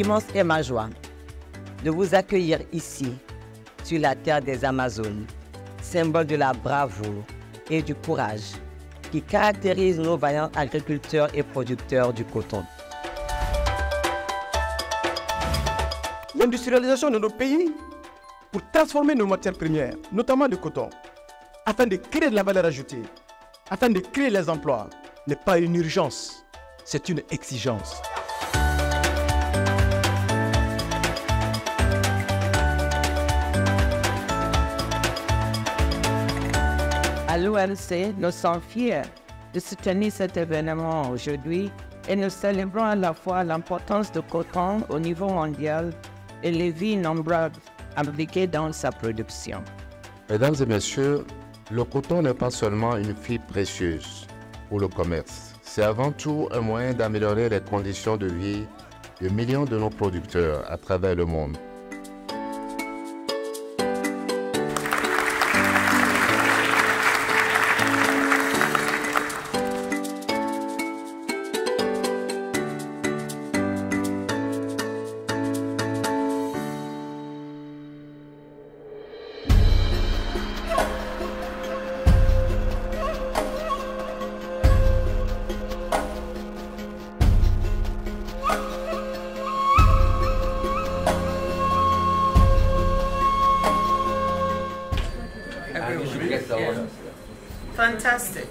immense est ma joie de vous accueillir ici, sur la terre des Amazones, symbole de la bravoure et du courage qui caractérise nos vaillants agriculteurs et producteurs du coton. L'industrialisation de nos pays pour transformer nos matières premières, notamment le coton, afin de créer de la valeur ajoutée, afin de créer les emplois, n'est pas une urgence, c'est une exigence. À l'OMC, nous sommes fiers de soutenir cet événement aujourd'hui et nous célébrons à la fois l'importance du coton au niveau mondial et les vies nombreuses impliquées dans sa production. Mesdames et messieurs, le coton n'est pas seulement une fibre précieuse pour le commerce, c'est avant tout un moyen d'améliorer les conditions de vie de millions de nos producteurs à travers le monde. Fantastic.